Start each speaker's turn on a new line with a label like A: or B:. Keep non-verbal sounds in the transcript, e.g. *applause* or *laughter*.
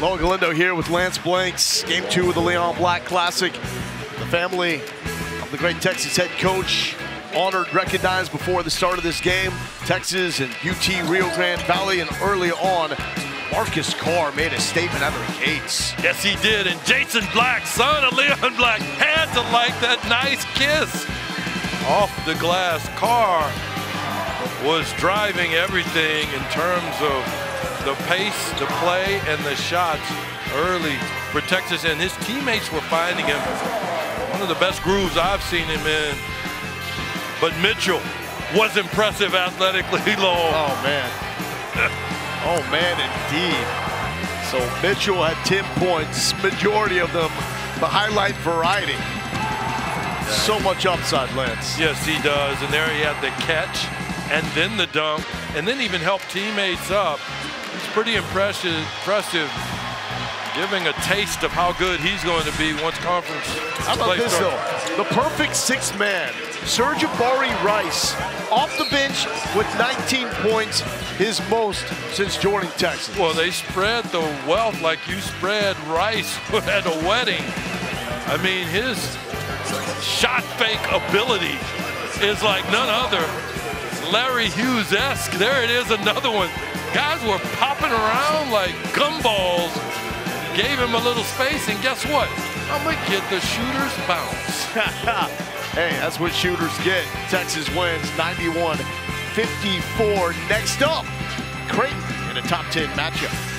A: Lowell Galindo here with Lance Blanks. Game two of the Leon Black Classic. The family of the great Texas head coach honored, recognized before the start of this game. Texas and UT Rio Grande Valley and early on, Marcus Carr made a statement out of the gates.
B: Yes, he did. And Jason Black, son of Leon Black, had to like that nice kiss off the glass. Carr was driving everything in terms of the pace, the play, and the shots early for Texas, and his teammates were finding him one of the best grooves I've seen him in. But Mitchell was impressive athletically *laughs* long.
A: Oh, man. oh, man, indeed. So Mitchell had 10 points, majority of them the highlight variety. So much upside, Lance.
B: Yes, he does. And there he had the catch and then the dunk and then even helped teammates up pretty impressive, impressive, giving a taste of how good he's going to be once conference
A: How about this, starts. though? The perfect six man, Serge Sir'Jabari Rice, off the bench with 19 points, his most since joining Texas.
B: Well, they spread the wealth like you spread rice *laughs* at a wedding. I mean, his shot fake ability is like none other. Larry Hughes-esque. There it is, another one. Guys were popping around like gumballs. Gave him a little space, and guess what? I'm going to get the shooter's bounce. *laughs*
A: hey, that's what shooters get. Texas wins 91-54. Next up, Creighton in a top 10 matchup.